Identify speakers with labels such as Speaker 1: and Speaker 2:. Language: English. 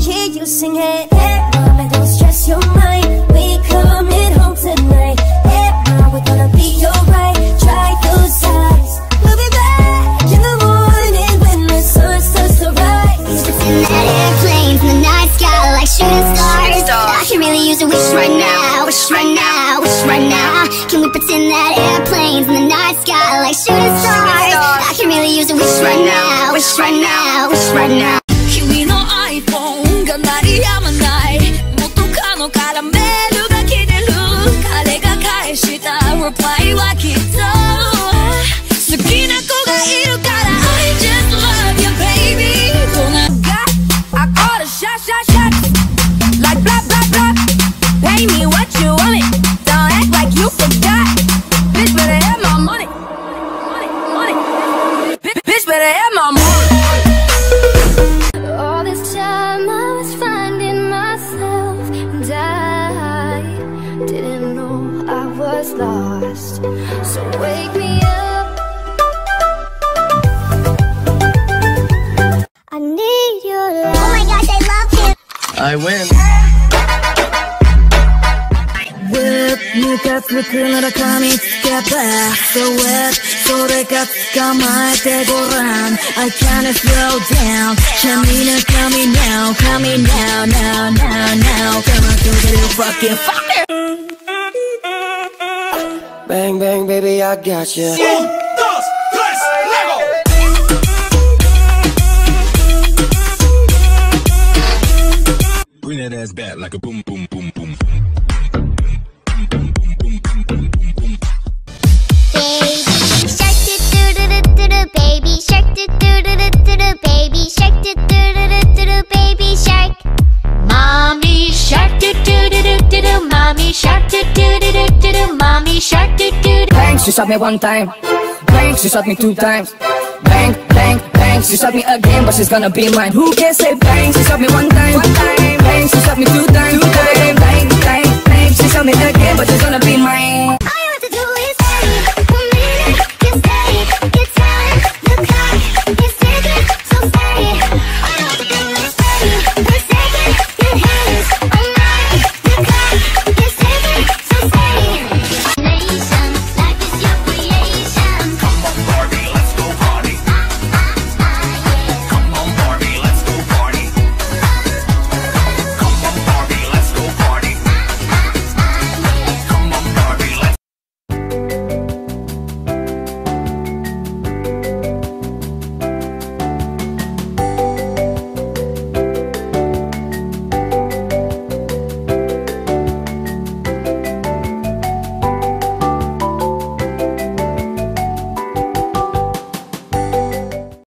Speaker 1: hear you sing it. Hey, mama, don't stress your mind. We coming home tonight. Hey, mama, we're gonna be alright. Dry those eyes. We'll be back in the morning when the sun starts to rise.
Speaker 2: Pretend that airplanes in the night sky like shooting stars. I can really use a wish right now, wish right now, wish right now. Can we pretend that airplanes in the night sky like shooting stars? I can really use a wish right now, wish right now, wish right now.
Speaker 1: was lost. So wake me up. I need your love.
Speaker 2: Oh my gosh, I love him
Speaker 3: I win.
Speaker 4: 네가 불끈으로 감이 깨봐 So wet 소리가 go 때고란 I can't slow down. 재미는 me now coming now now now now. Come on give it a fucking fire
Speaker 3: Bang, bang, baby, I got you.
Speaker 5: Bring that ass back like a boom, boom, boom, boom.
Speaker 2: Baby shark do do do do do do baby shark do do do do do do baby shark
Speaker 6: Mommy shark do do do do do do Mommy shark do do do Mommy shark do do do.
Speaker 4: Bang, she shot me one time. Bang, she shot me two times. Bang, bang, bang, she shot me again But she's gonna be mine. Who can say bang, she shot me one time. One time, bang, she shot me two times Two times,